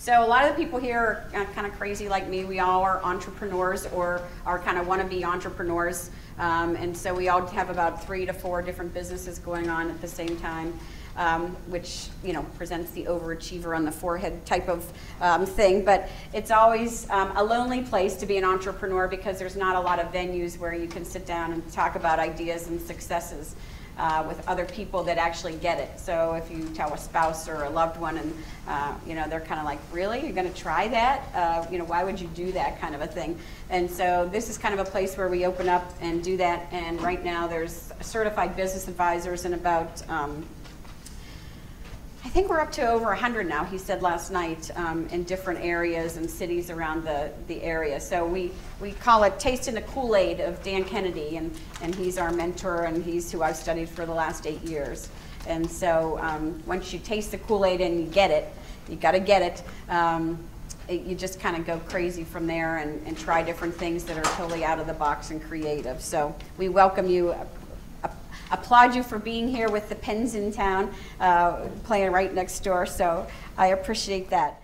So a lot of the people here are kind of crazy like me. We all are entrepreneurs or are kind of wannabe entrepreneurs. Um, and so we all have about three to four different businesses going on at the same time. Um, which you know presents the overachiever on the forehead type of um, thing. But it's always um, a lonely place to be an entrepreneur because there's not a lot of venues where you can sit down and talk about ideas and successes uh, with other people that actually get it. So if you tell a spouse or a loved one, and uh, you know they're kind of like, "Really, you're going to try that? Uh, you know, why would you do that?" kind of a thing. And so this is kind of a place where we open up and do that. And right now, there's certified business advisors and about um, I think we're up to over 100 now, he said last night, um, in different areas and cities around the, the area. So we, we call it Tasting the Kool-Aid of Dan Kennedy, and, and he's our mentor, and he's who I've studied for the last eight years. And so um, once you taste the Kool-Aid and you get it, you got to get it, um, it, you just kind of go crazy from there and, and try different things that are totally out of the box and creative. So we welcome you applaud you for being here with the Pens in Town, uh, playing right next door. So I appreciate that.